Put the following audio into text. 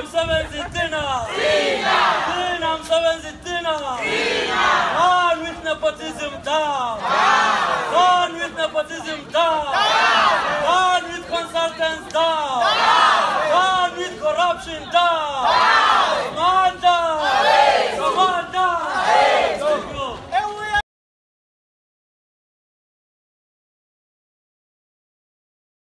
نعم سبن ستنا Tina! نعم سبن ستنا Tina! On with nepotism down! Down! On with nepotism down! Down! On with consultants down! Down! On with corruption down! down.